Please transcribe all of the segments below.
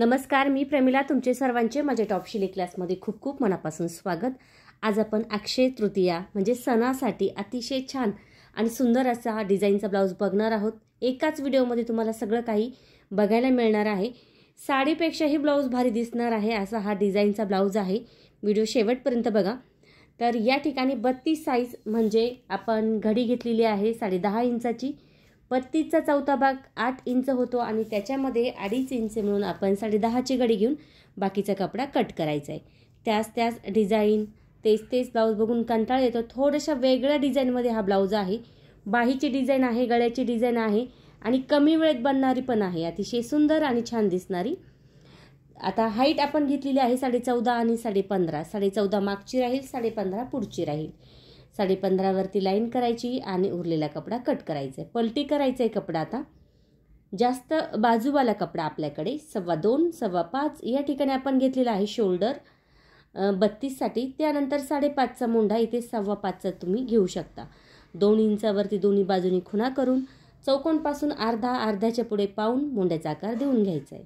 नमस्कार मी प्रमिला तुमचे सर्वांचे माझ्या टॉपशिली क्लासमध्ये खूप खूप मनापासून स्वागत. आज आपण अक्षय तृतीया म्हणजे सणासाठी अतिशय छान आणि सुंदर असा हा डिझाईनचा ब्लाऊज बघणार आहोत. एकाच व्हिडिओमध्ये तुम्हाला सगळं काही बघायला मिळणार आहे. साडीपेक्षाही ब्लाऊज भारी दिसणार आहे असा हा डिझाईनचा ब्लाऊज आहे. व्हिडिओ शेवटपर्यंत बघा. तर या ठिकाणी बत्तीस साईज म्हणजे आपण घडी घेतलेली आहे साडे दहा इंचाची. पत्तीचा चौथा भाग आठ इंच होतो आणि त्याच्यामध्ये अडीच इंच मिळून आपण साडे दहाची गडी घेऊन बाकीचा कपडा कट करायचा आहे त्याच त्याच डिझाईन तेच तेच ब्लाऊज बघून कंटाळा येतो. थोड्याशा वेगळ्या डिझाईनमध्ये हा ब्लाऊज आहे. बाहीची डिझाईन आहे गळ्याची डिझाईन आहे आणि कमी वेळेत बनणारी पण आहे. अतिशय सुंदर आणि छान दिसणारी. आता हाईट आपण घेतलेली आहे साडे चौदा आणि साडे पंधरा साडे चौदा मागची राहील साडे पंधरा पुढची राहील. साडे पंधरावरती लाईन करायची आणि उरलेला कपडा कट करायचा. आहे पलटी करायचा आहे कपडा आता. जास्त बाजूवाला कपडा आपल्याकडे सव्वा दोन सव्वा पाच या ठिकाणी आपण घेतलेला आहे शोल्डर. बत्तीससाठी त्यानंतर साडेपाचचा मुंडा इथे सव्वा पाचचा तुम्ही घेऊ शकता. दोन इंचावरती दोन्ही बाजूनी खुणा करून चौकोनपासून अर्धा अर्ध्याच्या पुढे पाहून मुंड्याचा आकार देऊन घ्यायचा आहे.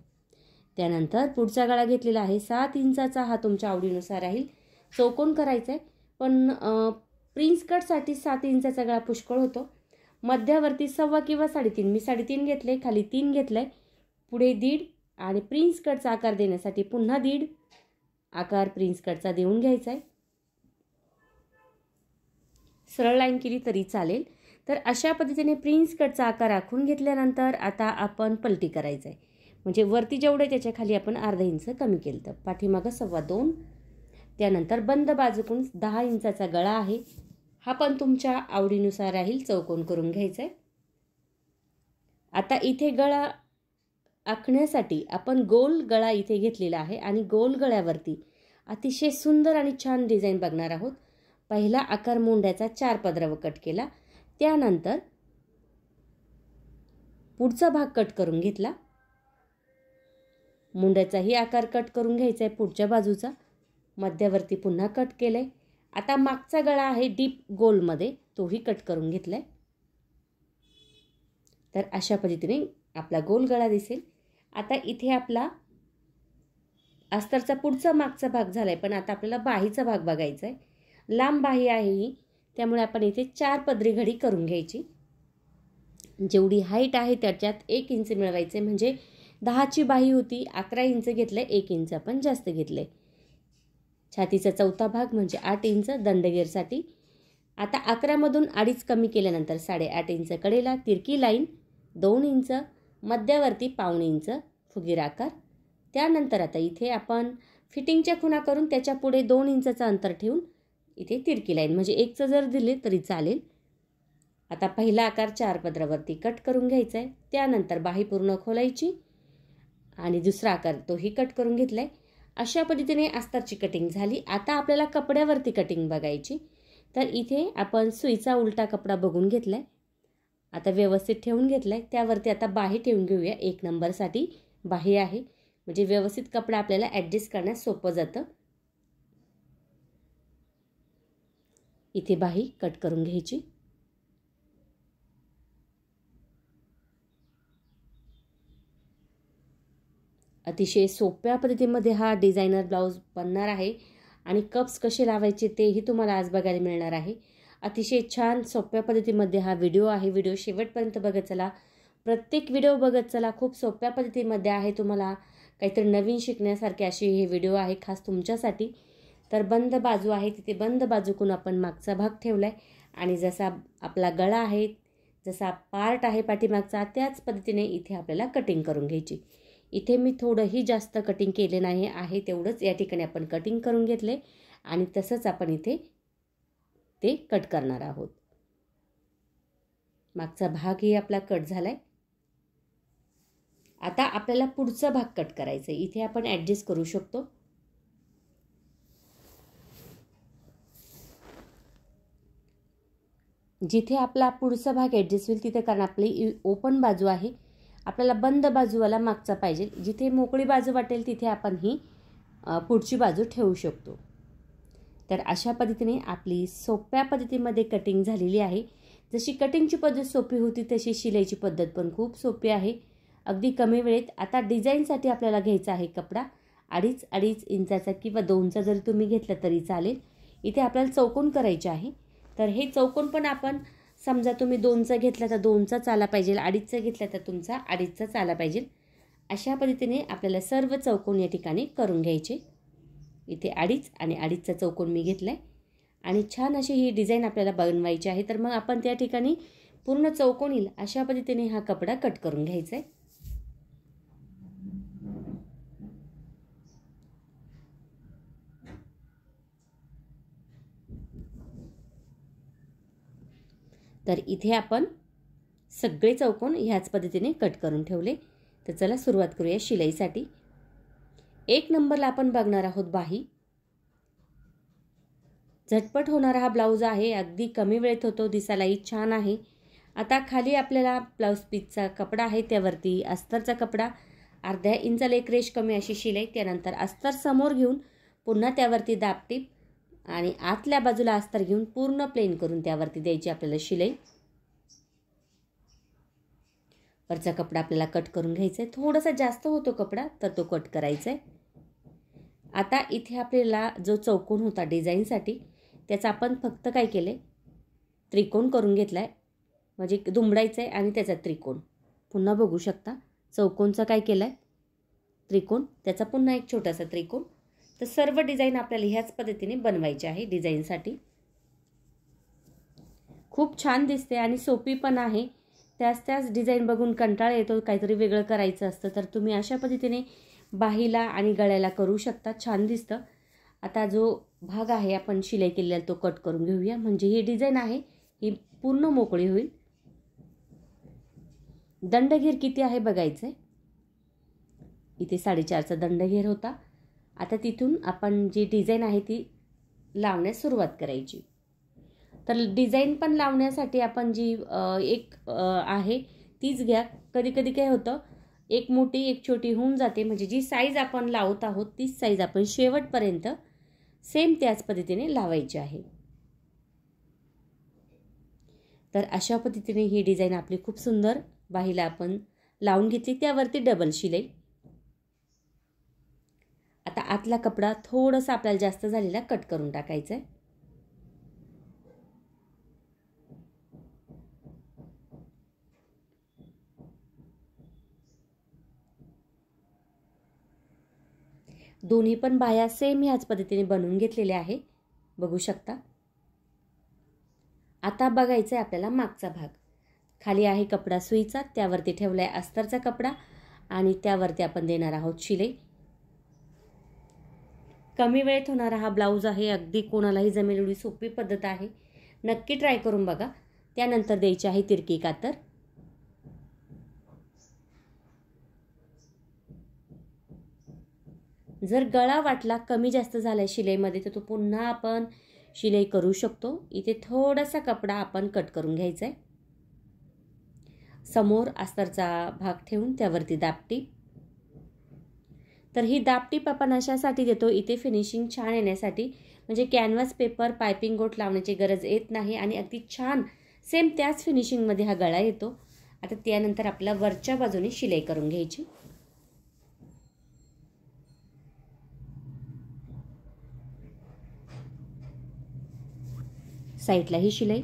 त्यानंतर पुढचा गळा घेतलेला आहे. सात इंचाचा हा तुमच्या आवडीनुसार राहील. चौकोन करायचा आहे पण प्रिन्स कटसाठी सात इंचाचा गळा पुष्कळ होतो. मध्यावरती सव्वा किंवा साडेतीन. मी साडेतीन घेतले खाली तीन घेतलं आहे पुढे दीड आणि प्रिन्स कटचा आकार देण्यासाठी पुन्हा दीड आकार प्रिन्स कटचा देऊन घ्यायचा आहे सरळ लाईन केली तरी चालेल. तर अशा पद्धतीने प्रिन्स कटचा आकार आखून घेतल्यानंतर आता आपण पलटी करायचं आहे म्हणजे वरती जेवढे त्याच्याखाली आपण अर्धा इंच कमी केलं तर पाठीमागं सव्वा दोन. त्यानंतर बंद बाजूकून दहा इंचाचा गळा आहे. हा पण तुमच्या आवडीनुसार राहील चौकोन करून घ्यायचा आहे आता इथे गळा आखण्यासाठी आपण गोल गळा इथे घेतलेला आहे आणि गोल गळ्यावरती अतिशय सुंदर आणि छान डिझाईन बघणार आहोत. पहिला आकार मुंड्याचा चार पदरावं कट केला. त्यानंतर पुढचा भाग कट करून घेतला. मुंड्याचाही आकार कट करून घ्यायचा आहे पुढच्या बाजूचा. मध्यावरती पुन्हा कट केलं आहे आता मागचा गळा आहे डीप गोलमध्ये. तोही कट करून घेतला आहे तर अशा पद्धतीने आपला गोल गळा दिसेल. आता इथे आपला अस्तरचा पुढचा मागचा भाग झाला आहे पण आता आपल्याला बाहीचा भाग बघायचा आहे लांब बाही आहे ही त्यामुळे आपण इथे चार पदरी घडी करून घ्यायची. जेवढी हाईट आहे त्याच्यात एक इंच मिळवायचे म्हणजे दहाची बाही होती अकरा इंच घेतलं एक इंच आपण जास्त घेतलं आहे छातीचा चौथा भाग म्हणजे आठ इंच दंडगेरसाठी. आता अकरामधून अडीच कमी केल्यानंतर साडेआठ इंच कडेला तिरकी लाईन दोन इंच मध्यावरती पाऊण इंच फुगीर आकार. त्यानंतर आता इथे आपण फिटिंगच्या खुणा करून त्याच्या पुढे दोन इंचाचं अंतर ठेवून इथे तिरकी लाईन म्हणजे एकचं जर दिले तरी चालेल. आता पहिला आकार चार पदरावरती कट करून घ्यायचा आहे त्यानंतर बाही पूर्ण खोलायची आणि दुसरा आकार तोही कट करून घेतला आहे अशा पद्धतीने अस्तरची कटिंग झाली. आता आपल्याला कपड्यावरती कटिंग बघायची. तर इथे आपण सुईचा उलटा कपडा बघून घेतला आहे आता व्यवस्थित ठेवून घेतला आहे त्यावरती आता बाही ठेवून घेऊया. एक नंबरसाठी बाही आहे. म्हणजे व्यवस्थित कपडा आपल्याला ॲडजस्ट करण्यास सोपं जातं. इथे बाही कट करून घ्यायची. अतिशय सोप्या पद्धतीमध्ये हा डिझायनर ब्लाऊज बनणार आहे. आणि कप्स कसे लावायचे तेही तुम्हाला आज बघायला मिळणार आहे. अतिशय छान सोप्या पद्धतीमध्ये हा व्हिडिओ आहे. व्हिडिओ शेवटपर्यंत बघत चला. प्रत्येक व्हिडिओ बघत चला. खूप सोप्या पद्धतीमध्ये आहे तुम्हाला काहीतरी नवीन शिकण्यासारखे असे हे व्हिडिओ आहे खास तुमच्यासाठी. तर बंद बाजू आहे. तिथे बंद बाजूकून आपण मागचा भाग ठेवला आहे आणि जसा आपला गळा आहे जसा पार्ट आहे पाठीमागचा त्याच पद्धतीने इथे आपल्याला कटिंग करून घ्यायची. इथे मी थोडंही जास्त कटिंग केले नाही आहे तेवढंच या ठिकाणी आपण कटिंग करून घेतले आणि तसंच आपण इथे ते कट करणार आहोत. मागचा भागही आपला कट झाला आहे आता आपल्याला पुढचा भाग कट करायचा आहे इथे आपण ॲडजस्ट करू शकतो. जिथे आपला पुढचा भाग ॲडजस्ट होईल तिथे कारण आपली ओपन बाजू आहे. आपल्याला बंद बाजूवाला मागचा पाहिजे. जिथे मोकळी बाजू वाटेल तिथे आपण ही पुढची बाजू ठेवू शकतो. तर अशा पद्धतीने आपली सोप्या पद्धतीमध्ये कटिंग झालेली आहे. जशी कटिंगची पद्धत सोपी होती तशी शिलाईची पद्धत पण खूप सोपी आहे. अगदी कमी वेळेत. आता डिझाईनसाठी आपल्याला घ्यायचा आहे कपडा. अडीच अडीच इंचाचा किंवा दोनचा जरी तुम्ही घेतला तरी चालेल. इथे आपल्याला चौकोन करायचे आहे. तर हे चौकोन पण आपण समजा तुम्ही दोनचा घेतला तर दोनचा चाला पाहिजे अडीचचा घेतला तर तुमचा अडीचचा चाला पाहिजे. अशा पद्धतीने आपल्याला सर्व चौकोन या ठिकाणी करून घ्यायचे. इथे अडीच आणि अडीचचा चौकोन मी घेतला आहे आणि छान अशी ही डिझाईन आपल्याला बनवायची आहे. तर मग आपण त्या ठिकाणी पूर्ण चौकोन येईल अशा पद्धतीने हा कपडा कट करून घ्यायचा आहे तर इथे आपण सगळे चौकोन ह्याच पद्धतीने कट करून ठेवले. तर चला सुरुवात करूया शिलाईसाठी. एक नंबरला आपण बघणार आहोत बाही. झटपट होणारा हा ब्लाऊज आहे. अगदी कमी वेळेत होतो. दिसायलाही छान आहे. आता खाली आपल्याला ब्लाऊज पीसचा कपडा आहे. त्यावरती अस्तरचा कपडा. अर्ध्या इंचाला एक रेश कमी अशी शिलाई. त्यानंतर अस्तर समोर घेऊन पुन्हा त्यावरती दापटीप आणि आतल्या बाजूला अस्तर घेऊन पूर्ण प्लेन करून त्यावरती द्यायची आपल्याला शिलाई. वरचा कपडा आपल्याला कट करून घ्यायचा आहे थोडासा जास्त होतो कपडा तर तो कट करायचा आहे आता इथे आपल्याला जो चौकोन होता डिझाईनसाठी त्याचा आपण फक्त काय केलं आहे त्रिकोण करून घेतला आहे म्हणजे दुमडायचं आहे आणि त्याचा त्रिकोण. पुन्हा बघू शकता. चौकोनचा काय केला आहे त्रिकोण. त्याचा पुन्हा एक छोटासा त्रिकोण. तर सर्व डिझाईन आपल्याला ह्याच पद्धतीने बनवायचे आहे डिझाईनसाठी. खूप छान दिसते आणि सोपी पण आहे. त्याच त्याच डिझाईन बघून कंटाळा येतो काहीतरी वेगळं करायचं असतं तर तुम्ही अशा पद्धतीने बाहीला आणि गळ्याला करू शकता. छान दिसतं. आता जो भाग आहे आपण शिलाई केलेला तो कट करून घेऊया. म्हणजे ही डिझाईन आहे ही पूर्ण मोकळी होईल. दंडघेर किती आहे बघायचं आहे इथे साडेचारचा दंडघेर होता. आता तिथून आपण जी डिझाईन आहे ती लावण्यास सुरुवात करायची. तर डिझाईन पण लावण्यासाठी आपण जी एक आहे तीच घ्या. कधी कधी काय होतं एक मोठी एक छोटी होऊन जाते. म्हणजे जी साईज आपण लावत आहोत तीच साईज आपण शेवटपर्यंत सेम त्याच पद्धतीने लावायची आहे. तर अशा पद्धतीने ही डिझाईन आपली खूप सुंदर बाहीला आपण लावून घेतली. त्यावरती डबल शिलाई. आता आतला कपडा थोडंसं आपल्याला जास्त झालेला कट करून टाकायचा आहे दोन्ही पण बाया सेम ह्याच पद्धतीने बनवून घेतलेल्या आहे. बघू शकता. आता बघायचं आहे आपल्याला मागचा भाग. खाली आहे कपडा सुईचा त्यावरती ठेवला आहे अस्तरचा कपडा आणि त्यावरती आपण देणार आहोत शिलाई. कमी वेळेत होणारा हा ब्लाऊज आहे अगदी कोणालाही जमेल एवढी सोपी पद्धत आहे. नक्की ट्राय करून बघा. त्यानंतर द्यायची आहे तिरकी कातर. जर गळा वाटला कमी जास्त झाला आहे शिलाईमध्ये तर तो पुन्हा आपण शिलाई करू शकतो. इथे थोडासा कपडा आपण कट करून घ्यायचा आहे समोर अस्तरचा भाग ठेवून त्यावरती दापटी तर ही दापटीप आपण अशासाठी देतो इथे फिनिशिंग छान येण्यासाठी. म्हणजे कॅनव्हास पेपर पायपिंग गोट लावण्याची गरज येत नाही आणि अगदी छान सेम त्याच फिनिशिंगमध्ये हा गळा येतो. आता त्यानंतर आपल्याला वरच्या बाजूने शिलाई करून घ्यायची. साईडला ही शिलाई.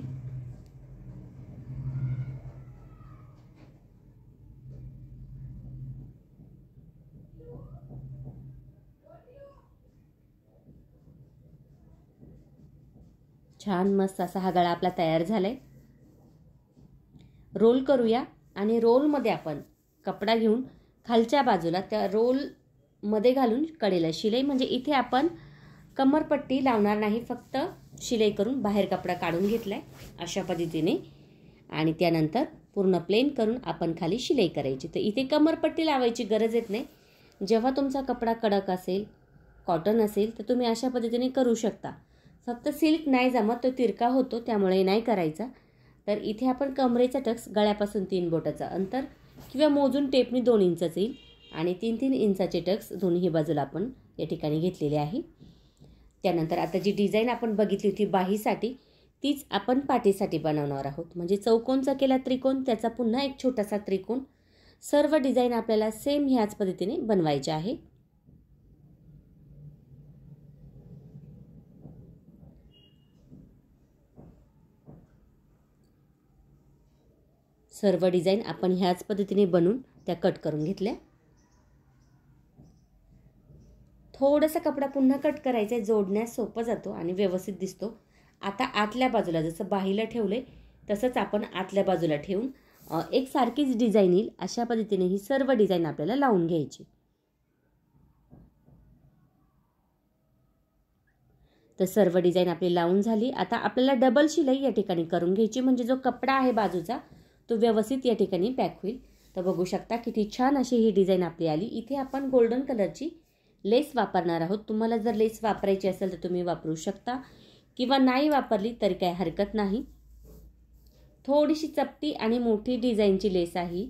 छान मस्त असा हा गळा आपला तयार झाला आहे रोल करूया आणि रोलमध्ये आपण कपडा घेऊन खालच्या बाजूला त्या रोलमध्ये घालून कडेला शिलाई म्हणजे इथे आपण कमरपट्टी लावणार नाही फक्त शिलाई करून बाहेर कपडा काढून घेतला आहे अशा पद्धतीने. आणि त्यानंतर पूर्ण प्लेन करून आपण खाली शिलाई करायची. तर इथे कमरपट्टी लावायची गरज येत नाही. जेव्हा तुमचा कपडा कडक असेल कॉटन असेल तर तुम्ही अशा पद्धतीने करू शकता. फक्त सिल्क नाही जमत तो तिरका होतो त्यामुळे नाही करायचा. तर इथे आपण कमरेचा टक्स गळ्यापासून तीन बोटाचा अंतर किंवा मोजून टेपनी दोन इंचच येईल. आणि तीन तीन इंचाचे टक्स दोन्ही बाजूला आपण या ठिकाणी घेतलेले आहे. त्यानंतर आता जी डिझाईन आपण बघितली होती बाहीसाठी तीच आपण पाठीसाठी बनवणार आहोत. म्हणजे चौकोनचा केला त्रिकोण त्याचा पुन्हा एक छोटासा त्रिकोण. सर्व डिझाईन आपल्याला सेम ह्याच पद्धतीने बनवायचे आहे. सर्व डिझाईन आपण ह्याच पद्धतीने बनवून त्या कट करून घेतल्या. थोडासा कपडा पुन्हा कट करायचा आहे जोडण्यास सोपं जातो आणि व्यवस्थित दिसतो. आता आतल्या बाजूला जसं बाहीला ठेवलं आहे तसंच आपण आतल्या बाजूला ठेवून एक सारखीच डिझाईन येईल अशा पद्धतीने ही सर्व डिझाईन आपल्याला लावून घ्यायची. तर सर्व डिझाईन आपली लावून झाली. आता आपल्याला डबल शिलाई या ठिकाणी करून घ्यायची म्हणजे जो कपडा आहे बाजूचा तो व्यवस्थित या ठिकाणी पॅक होईल. तर बघू शकता किती छान अशी ही डिझाईन आपली आली. इथे आपण गोल्डन कलरची लेस वापरणार आहोत. तुम्हाला जर लेस वापरायची असेल तर तुम्ही वापरू शकता. किंवा नाही वापरली तरी काही हरकत नाही. थोडीशी चपटी आणि मोठी डिझाईनची लेस आहे.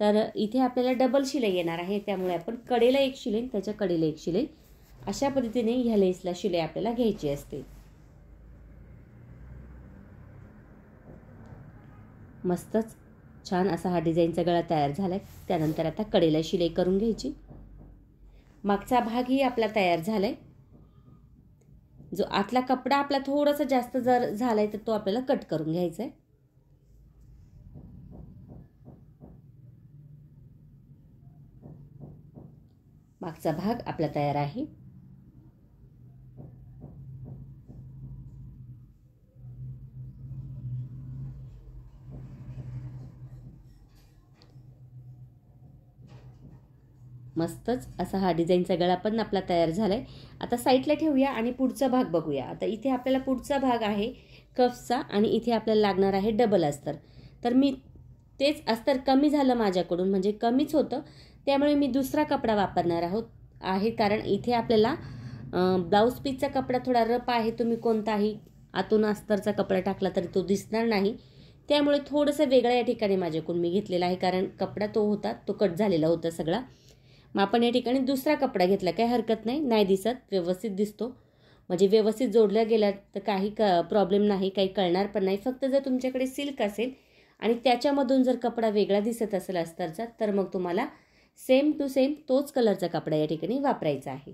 तर इथे आपल्याला डबल शिलाई येणार आहे. त्यामुळे आपण कडेला एक शिलाई त्याच्या कडेला एक शिलाई. अशा पद्धतीने ह्या लेसला शिलाई आपल्याला घ्यायची असते. मस्तच छान असा हा डिझाईनचा गळा तयार झाला आहे त्यानंतर आता कडेला शिलाई करून घ्यायची. मागचा भागही आपला तयार झाला आहे जो आतला कपडा आपला थोडासा जास्त जर झाला आहे तर तो आपल्याला कट करून घ्यायचा आहे मागचा भाग आपला तयार आहे. मस्तच असा हा डिझाईनचा गळा पण आपला तयार झाला आहे आता साईडला ठेवूया आणि पुढचा भाग बघूया. आता इथे आपल्याला पुढचा भाग आहे कफचा आणि इथे आपल्याला लागणार आहे डबल अस्तर. तर मी तेच अस्तर कमी झालं माझ्याकडून म्हणजे कमीच होतं. त्यामुळे मी दुसरा कपडा वापरणार आहोत आहे कारण इथे आपल्याला ब्लाऊज पीसचा कपडा थोडा रप आहे. तुम्ही कोणताही आतून अस्तरचा कपडा टाकला तरी तो दिसणार नाही. त्यामुळे थोडंसं वेगळ्या या ठिकाणी माझ्याकडून मी घेतलेला आहे कारण कपडा तो होता तो कट झालेला होता सगळा. मग आपण या ठिकाणी दुसरा कपडा घेतला. काही हरकत नाही. नाही दिसत. व्यवस्थित दिसतो. म्हणजे व्यवस्थित जोडल्या गेला तर काही क प्रॉब्लेम नाही. काही कळणार पण नाही. फक्त जर तुमच्याकडे सिल्क असेल आणि त्याच्यामधून जर कपडा वेगळा दिसत असेल अस्तरचा तर मग तुम्हाला सेम टू सेम तोच कलरचा कपडा या ठिकाणी वापरायचा आहे.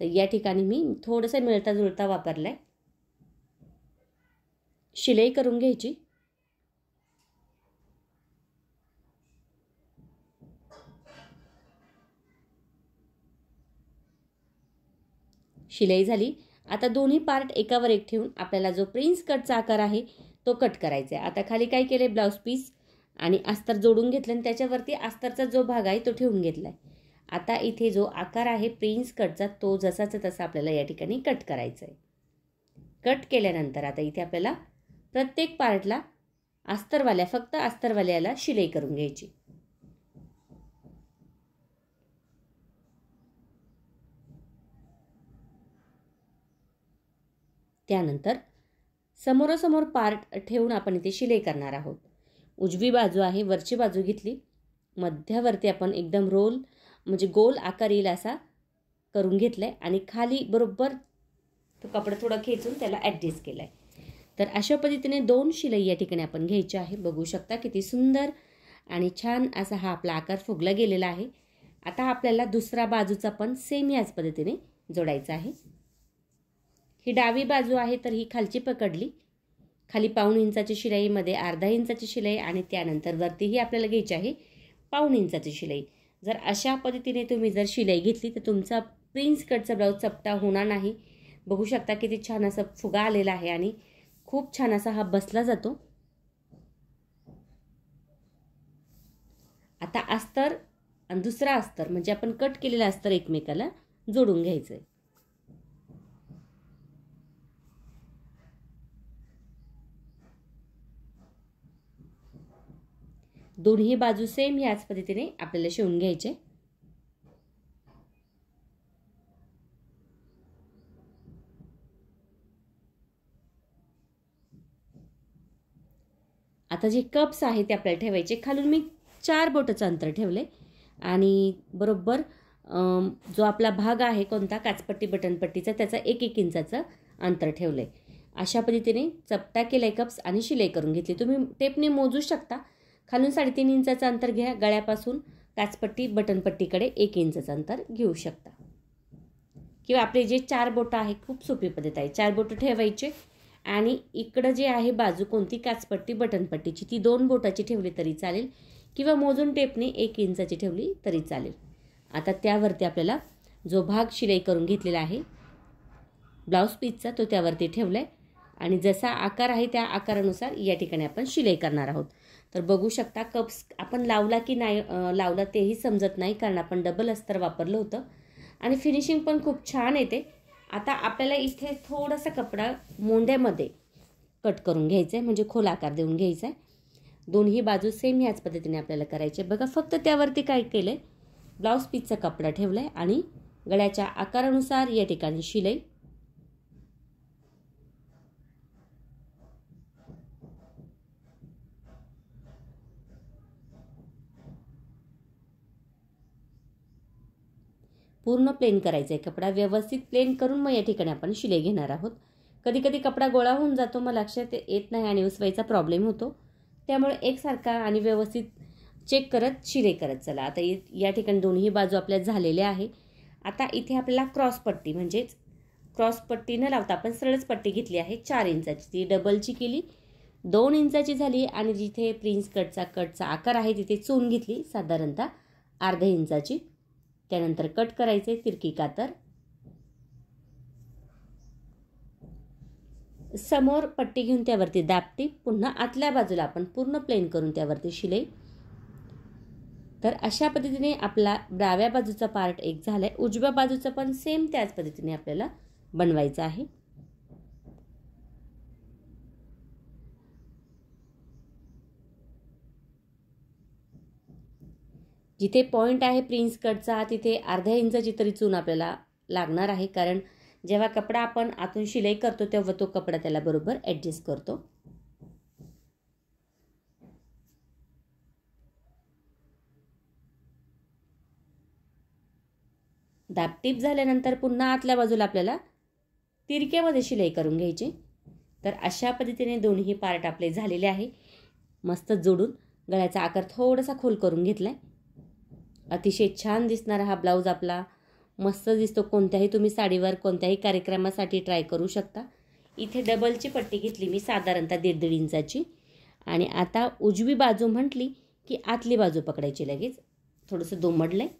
तर या ठिकाणी मी थोडंसं मिळता जुळता वापरला आहे शिलाई करून घ्यायची. शिलाई झाली. आता दोन्ही पार्ट एकावर एक ठेवून आपल्याला जो प्रिन्स कटचा आकार आहे तो कट करायचा आहे. आता खाली काय केलं आहे ब्लाऊज पीस आणि अस्तर जोडून घेतलं आणि त्याच्यावरती अस्तरचा जो भाग आहे तो ठेवून घेतला आहे आता इथे जो आकार आहे प्रिन्स कटचा तो जसाचा तसा आपल्याला या ठिकाणी कट करायचा आहे. कट केल्यानंतर आता इथे आपल्याला प्रत्येक पार्टला अस्तरवाल्या फक्त अस्तरवाल्याला शिलाई करून घ्यायची. त्यानंतर समोरासमोर पार्ट ठेवून आपण इथे शिलाई करणार आहोत. उजवी बाजू आहे वरची बाजू घेतली. मध्यावरती आपण एकदम रोल म्हणजे गोल आकार येईल असा करून घेतला आहे आणि खाली बरोबर तो कपडा थोडा खेचून त्याला ॲडजस्ट केला आहे तर अशा पद्धतीने दोन शिलाई या ठिकाणी आपण घ्यायची आहे. बघू शकता किती सुंदर आणि छान असा हा आपला आकार फुगला गेलेला आहे. आता आपल्याला दुसरा बाजूचा पण सेम याच पद्धतीने जोडायचा आहे. ही डावी बाजू आहे तर ही खालची पकडली. खाली पाऊण इंचाची शिलाईमध्ये अर्धा इंचाची शिलाई आणि त्यानंतर वरतीही आपल्याला घ्यायची आहे पाऊण इंचाची शिलाई. जर अशा पद्धतीने तुम्ही जर शिलाई घेतली तर तुमचा प्रिन्स कटचा ब्लाऊज चपटा होणार नाही. बघू शकता किती छान असं फुगा आलेला आहे आणि खूप छान असा हा बसला जातो. आता अस्तर आणि दुसरा अस्तर म्हणजे आपण कट केलेला अस्तर एकमेकाला जोडून घ्यायचं आहे दोन्ही बाजू सेम ह्याच पद्धतीने आपल्याला शिवून घ्यायचे. आता जे कप्स आहेत ते आपल्याला ठेवायचे. खालून मी चार बोटाचं अंतर ठेवले आणि बरोबर जो आपला भाग आहे कोणता काचपट्टी बटनपट्टीचा त्याचा एक एक इंचाचं अंतर ठेवलं आहे अशा पद्धतीने चपटा केले कप्स आणि शिलाई करून घेतली. तुम्ही टेपने मोजू शकता. खालून साडेतीन इंचाचं अंतर घ्या गळ्यापासून काचपट्टी बटनपट्टीकडे एक इंचाचं अंतर घेऊ शकता. किंवा आपले जे चार बोटं आहे खूप सोपी पद्धत आहे. चार बोटं ठेवायचे आणि इकडं जे आहे बाजू कोणती? काचपट्टी बटनपट्टीची. ती दोन बोटाची ठेवली तरी चालेल. किंवा मोजून टेपने एक इंचाची ठेवली तरी चालेल. आता त्यावरती आपल्याला जो भाग शिलाई करून घेतलेला आहे ब्लाऊज पीसचा तो त्यावरती ठेवला आहे आणि जसा आकार आहे त्या आकारानुसार या ठिकाणी आपण शिलाई करणार आहोत. तर बघू शकता कप्स आपण लावला की नाही लावला तेही समजत नाही कारण आपण डबल अस्तर वापरलं होतं. आणि फिनिशिंग पण खूप छान येते. आता आपल्याला इथे थोडासा कपडा मोंड्यामध्ये कट करून घ्यायचा आहे म्हणजे खोल आकार देऊन घ्यायचा आहे दोन्ही बाजू सेम ह्याच पद्धतीने आपल्याला करायचे. बघा फक्त त्यावरती काय केलं आहे ब्लाऊज पीसचा कपडा ठेवला आहे आणि गळ्याच्या आकारानुसार या ठिकाणी शिलाई पूर्ण प्लेन करायचा आहे कपडा व्यवस्थित प्लेन करून मग या ठिकाणी आपण शिलाई घेणार आहोत. कधी कधी कपडा गोळा होऊन जातो मग लक्षात येत नाही आणि उसवायचा प्रॉब्लेम होतो. त्यामुळे एकसारखा आणि व्यवस्थित चेक करत शिलाई करत चला. आता या ठिकाणी दोन्ही बाजू आपल्या झालेल्या आहे. आता इथे आपल्याला क्रॉस पट्टी म्हणजेच क्रॉस पट्टी न लावता आपण सरळच पट्टी घेतली आहे. चार इंचाची. ती डबलची केली. दोन इंचाची झाली आणि जिथे प्रिन्स कटचा कटचा आकार आहे तिथे चून घेतली. साधारणतः अर्ध्या इंचाची. त्यानंतर कट करायचे तिरकी कातर. समोर पट्टी घेऊन त्यावरती दापटी पुन्हा आतल्या बाजूला आपण पूर्ण प्लेन करून त्यावरती शिलाई. तर अशा पद्धतीने आपला डाव्या बाजूचा पार्ट एक झाला आहे उजव्या बाजूचा पण सेम त्याच पद्धतीने आपल्याला बनवायचा आहे. जिथे पॉईंट आहे प्रिन्स कटचा तिथे अर्ध्या इंचाची तरी चून आपल्याला लागणार आहे. कारण जेव्हा कपडा आपण आतून शिलाई करतो तेव्हा तो कपडा त्याला बरोबर ॲडजस्ट करतो. दापटीप झाल्यानंतर पुन्हा आतल्या बाजूला आपल्याला तिरक्यामध्ये शिलाई करून घ्यायची. तर अशा पद्धतीने दोन्ही पार्ट आपले झालेले आहे. मस्त जोडून गळ्याचा आकार थोडासा खोल करून घेतला आहे अतिशय छान दिसणारा हा ब्लाऊज आपला. मस्त दिसतो. कोणत्याही तुम्ही साडीवर कोणत्याही कार्यक्रमासाठी ट्राय करू शकता. इथे डबलची पट्टी घेतली मी साधारणतः दीड दीड इंचाची. आणि आता उजवी बाजू म्हटली की आतली बाजू पकडायची लगेच. थोडंसं दोमडलं आहे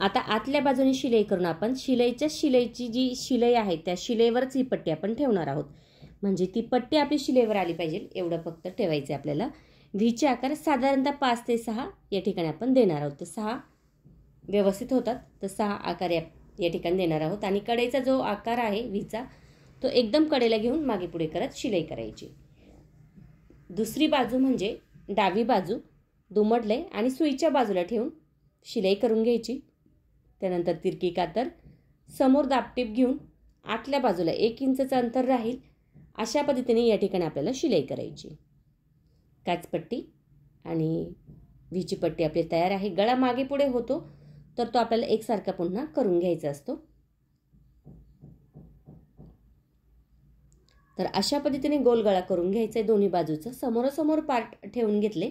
आता आतल्या बाजूने शिलाई करून आपण शिलाईच्या शिलाईची जी शिलाई आहे त्या शिलाईवरच ही पट्टी आपण ठेवणार आहोत. म्हणजे ती पट्टी आपली शिलेवर आली पाहिजे. एवढं फक्त ठेवायचं आहे आपल्याला. व्हीचे आकार साधारणतः पाच ते सहा या ठिकाणी आपण देणार आहोत. तर सहा व्यवस्थित होतात. तर सहा आकार या या ठिकाणी देणार आहोत. आणि कडेचा जो आकार आहे व्हीचा तो एकदम कडेला घेऊन मागे पुढे करत शिलाई करायची. दुसरी बाजू म्हणजे डावी बाजू दुमडले आणि सुईच्या बाजूला ठेवून शिलाई करून घ्यायची. त्यानंतर तिरकी कातर समोर दापटीप घेऊन आतल्या बाजूला एक इंचचं अंतर राहील. अशा पद्धतीने या ठिकाणी आपल्याला शिलाई करायची. काचपट्टी आणि व्हीची पट्टी आपली तयार आहे. गळा मागे पुढे होतो तर तो आपल्याला एकसारखा पुन्हा करून घ्यायचा असतो. तर अशा पद्धतीने गोल गळा करून घ्यायचा आहे. दोन्ही बाजूचं समोरासमोर पार्ट ठेवून घेतले.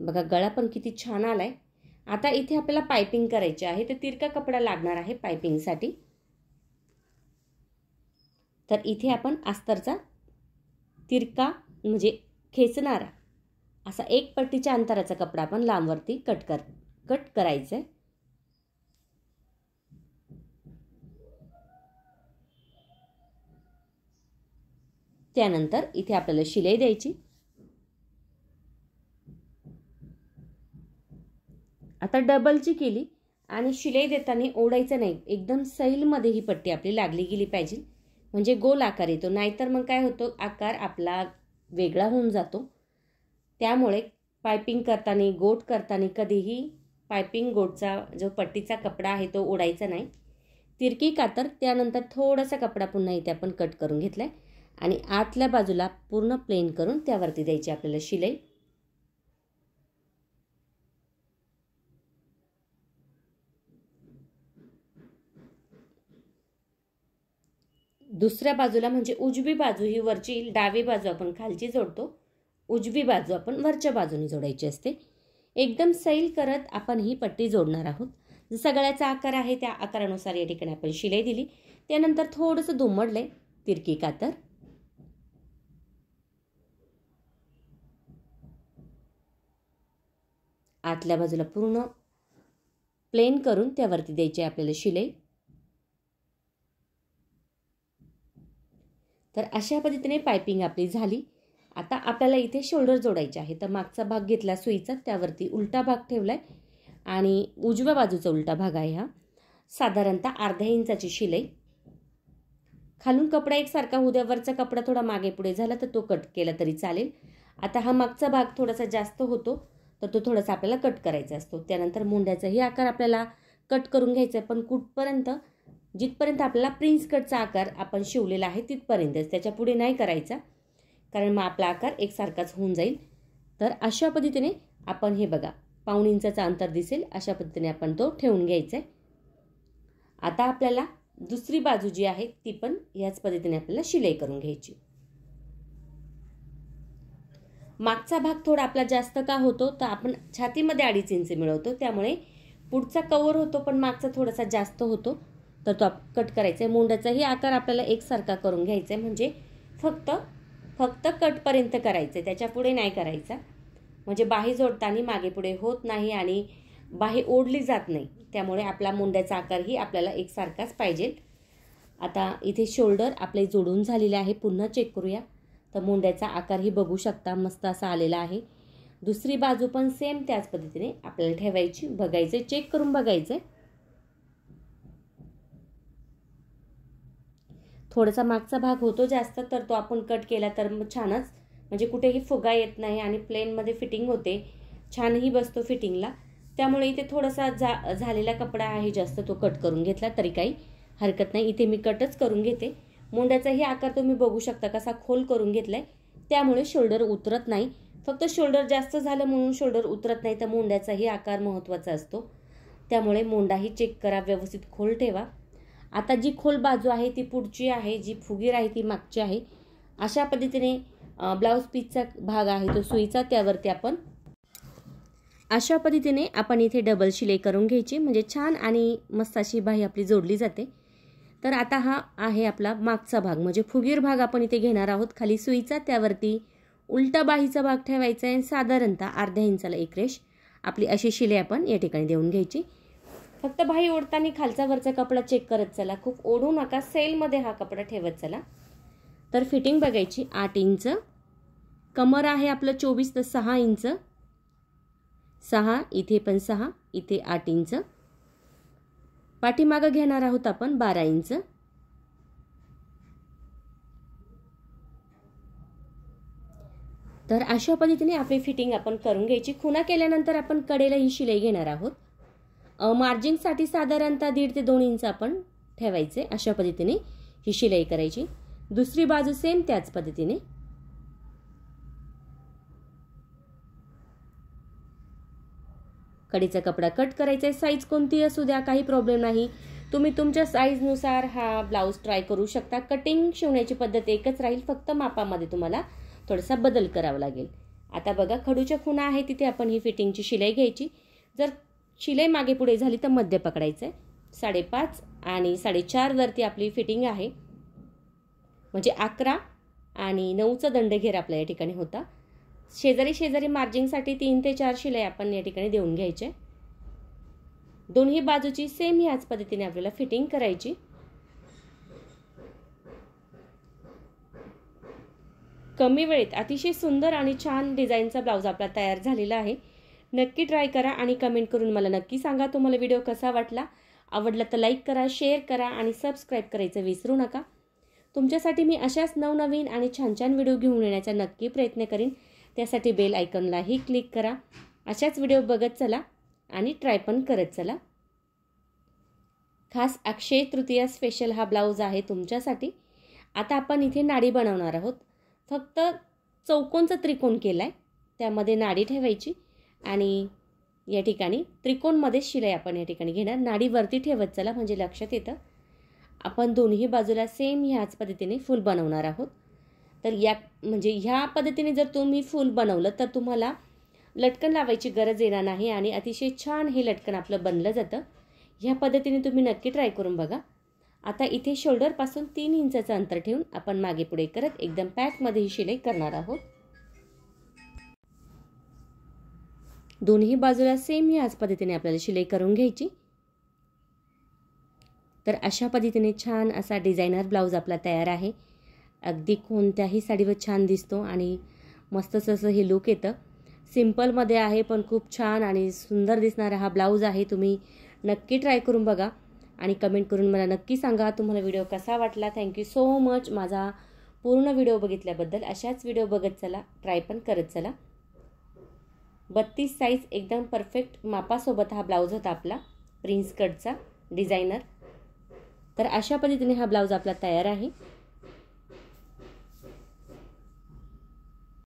बघा गळा पण किती छान आला आहे आता इथे आपल्याला पायपिंग करायची आहे. तर तिरका कपडा लागणार आहे पायपिंगसाठी तर इथे आपण अस्तरचा तिरका म्हणजे खेचणारा असा एक पट्टीच्या अंतराचा कपडा आपण लांबवरती कट कर कट करायचं आहे त्यानंतर इथे आपल्याला शिलाई द्यायची. आता डबलची केली आणि शिलाई देताना ओढायचं नाही एकदम सैलमध्ये ही पट्टी आपली लागली गेली पाहिजे. म्हणजे गोल आकार येतो. नाहीतर मग काय होतो आकार आपला वेगळा होऊन जातो. त्यामुळे पायपिंग करताना गोट करताना कधीही पायपिंग गोटचा जो पट्टीचा कपडा आहे तो ओढायचा नाही. तिरकी कातर त्यानंतर थोडासा कपडा पुन्हा इथे आपण कट करून घेतला आहे आणि आतल्या बाजूला पूर्ण प्लेन करून त्यावरती द्यायची आपल्याला शिलाई. दुसऱ्या बाजूला म्हणजे उजवी बाजू ही वरची डावी बाजू आपण खालची जोडतो. उजवी बाजू आपण वरच्या बाजूने जोडायची असते. एकदम सैल करत आपण ही पट्टी जोडणार आहोत. सगळ्याचा आकार आहे त्या आकारानुसार या ठिकाणी आपण शिलाई दिली. त्यानंतर थोडंसं दुमडलंय. तिरकी कातर. आतल्या बाजूला पूर्ण प्लेन करून त्यावरती द्यायची आपल्याला शिलाई. तर अशा पद्धतीने पायपिंग आपली झाली. आता आपल्याला इथे शोल्डर जोडायचे आहे. तर मागचा भाग घेतला सुईचा त्यावरती उलटा भाग ठेवलाय. आणि उजव्या बाजूचा उलटा भाग आहे हा. साधारणतः अर्ध्या इंचाची शिलाई. खालून कपडा एकसारखा उद्यावरचा कपडा थोडा मागे पुढे झाला तर तो कट केला तरी चालेल. आता हा मागचा भाग थोडासा जास्त होतो तर तो थोडासा आपल्याला कट करायचा असतो. त्यानंतर मुंड्याचाही आकार आपल्याला कट करून घ्यायचा आहे. पण कुठपर्यंत जिथपर्यंत आपल्याला प्रिन्स कटचा आकार आपण शिवलेला आहे तिथपर्यंतच त्याच्या पुढे नाही करायचा. कारण मग आपला आकार एकसारखाच होऊन जाईल. तर अशा पद्धतीने आपण हे बघा पाऊण इंचाचा अंतर दिसेल अशा पद्धतीने आपण तो ठेवून घ्यायचा आहे. आता आपल्याला दुसरी बाजू जी आहे ती पण याच पद्धतीने आपल्याला शिलाई करून घ्यायची. मागचा भाग थोडा आपला जास्त का होतो तर आपण छातीमध्ये अडीच इंच मिळवतो. त्यामुळे पुढचा कवर होतो पण मागचा थोडासा जास्त होतो. तर तो कट करायचा आहे मुंडाचाही आकार आपल्याला एकसारखा करून घ्यायचा आहे म्हणजे फक्त फक्त कटपर्यंत करायचं आहे त्याच्यापुढे नाही करायचा. म्हणजे बाही जोडताना मागे पुढे होत नाही आणि बाही ओढली जात नाही. त्यामुळे आपला मुंड्याचा आकारही आपल्याला एकसारखाच पाहिजे. आता इथे शोल्डर आपले जोडून झालेले आहे. पुन्हा चेक करूया. तर मुंड्याचा आकारही बघू शकता. मस्त असा आलेला आहे. दुसरी बाजू पण सेम त्याच पद्धतीने आपल्याला ठेवायची बघायचं चेक करून बघायचं थोडासा मागचा भाग होतो जास्त तर तो आपण कट केला तर छानच. म्हणजे कुठेही फुगा येत नाही आणि प्लेनमध्ये फिटिंग होते. छानही बसतो फिटिंगला त्यामुळे इथे थोडासा जा झालेला कपडा आहे जास्त तो कट करून घेतला तरी काही हरकत नाही. इथे मी कटच करून घेते. मुंड्याचाही आकार तुम्ही बघू शकता कसा खोल करून घेतलाय. त्यामुळे शोल्डर उतरत नाही. फक्त शोल्डर जास्त झालं म्हणून शोल्डर उतरत नाही तर मुंड्याचाही आकार महत्त्वाचा असतो. त्यामुळे मुंडाही चेक करा व्यवस्थित खोल ठेवा. आता जी खोल बाजू आहे ती पुढची आहे जी फुगीर आहे ती मागची आहे. अशा पद्धतीने ब्लाऊज पीसचा भाग आहे तो सुईचा त्यावरती आपण अशा पद्धतीने आपण इथे डबल शिलाई करून घ्यायची. म्हणजे छान आणि मस्त अशी बाही आपली जोडली जाते. तर आता हा आहे आपला मागचा भाग. म्हणजे फुगीर भाग आपण इथे घेणार आहोत. खाली सुईचा त्यावरती उलटा बाहीचा भाग ठेवायचा आहे साधारणतः अर्ध्या इंचाला एक रेश आपली अशी शिलाई आपण या ठिकाणी देऊन घ्यायची. फक्त भाई ओढताना खालचा वरचा कपडा चेक करत चला. खूप ओढू नका सेलमध्ये हा कपडा ठेवत चला. तर फिटिंग बघायची आठ इंच. कमर आहे आपलं चोवीस तर सहा इंच. सहा इथे पण सहा इथे आठ इंच. पाठीमागं घेणार आहोत आपण बारा इंच. तर अशा पद्धतीने आपली फिटिंग आपण करून घ्यायची. खुना केल्यानंतर आपण कडेला ही शिलाई घेणार आहोत. मार्जिंगसाठी साधारणतः दीड ते दोन इंच आपण ठेवायचे अशा पद्धतीने ही शिलाई करायची. दुसरी बाजू सेम त्याच पद्धतीने. कडीचा कपडा कट करायचा आहे. साईज कोणती असू द्या काही प्रॉब्लेम नाही. तुम्ही तुमच्या साईजनुसार हा ब्लाऊज ट्राय करू शकता. कटिंग शिवण्याची पद्धत एकच राहील. फक्त मापामध्ये तुम्हाला थोडासा बदल करावा लागेल. आता बघा खडूच्या खुणा आहे तिथे आपण ही फिटिंगची शिलाई घ्यायची. जर शिलाई मागे पुढे झाली तर मध्य पकडायचं आहे साडेपाच आणि साडेचारवरती आपली फिटिंग आहे. म्हणजे अकरा आणि नऊचा दंडघेर आपल्या या ठिकाणी होता. शेजारी शेजारी मार्जिंगसाठी तीन ते चार शिलाई आपण या ठिकाणी देऊन घ्यायचे. दोन्ही बाजूची सेम ह्याच पद्धतीने आपल्याला फिटिंग करायची. कमी वेळेत अतिशय सुंदर आणि छान डिझाईनचा ब्लाऊज आपला तयार झालेला आहे. नक्की ट्राय करा आणि कमेंट करून मला नक्की सांगा तुम्हाला व्हिडिओ कसा वाटला. आवडला तर लाईक करा शेअर करा आणि सबस्क्राईब करायचं विसरू नका. तुमच्यासाठी मी अशाच नवनवीन आणि छान छान व्हिडिओ घेऊन येण्याचा नक्की प्रयत्न करीन. त्यासाठी बेल आयकॉनलाही क्लिक करा. अशाच व्हिडिओ बघत चला आणि ट्राय पण करत चला. खास अक्षय तृतीया स्पेशल हा ब्लाऊज आहे तुमच्यासाठी. आता आपण इथे नाडी बनवणार आहोत. फक्त चौकोनचा त्रिकोण केला आहे त्यामध्ये नाडी ठेवायची. आणि या ठिकाणी त्रिकोणमध्ये शिलाई आपण या ठिकाणी घेणार. नाडी वरती ठेवत चला म्हणजे लक्षात येतं. आपण दोन्ही बाजूला सेम ह्याच पद्धतीने फूल बनवणार आहोत. तर या म्हणजे ह्या पद्धतीने जर तुम्ही फूल बनवलं तर तुम्हाला लटकन लावायची गरज येणार नाही आणि अतिशय छान हे लटकन आपलं बनलं जातं. ह्या पद्धतीने तुम्ही नक्की ट्राय करून बघा. आता इथे शोल्डरपासून तीन इंचाचं अंतर ठेवून आपण मागे पुढे करत एकदम पॅकमध्ये ही शिलाई करणार आहोत. दोन्ही बाजूला सेम याच पद्धतीने आपल्याला शिलाई करून घ्यायची. तर अशा पद्धतीने छान असा डिझायनर ब्लाऊज आपला तयार आहे. अगदी कोणत्याही साडीवर छान दिसतो आणि मस्तच असं हे लुक येतं. सिम्पलमध्ये आहे पण खूप छान आणि सुंदर दिसणारा हा ब्लाऊज आहे. तुम्ही नक्की ट्राय करून बघा आणि कमेंट करून मला नक्की सांगा तुम्हाला व्हिडिओ कसा वाटला. थँक्यू सो मच माझा पूर्ण व्हिडिओ बघितल्याबद्दल अशाच व्हिडिओ बघत चला. ट्राय पण करत चला. बत्तीस साईज एकदम परफेक्ट मापासोबत हा ब्लाऊज होता आपला प्रिन्स कटचा डिझायनर तर अशा पद्धतीने हा ब्लाऊज आपला तयार आहे.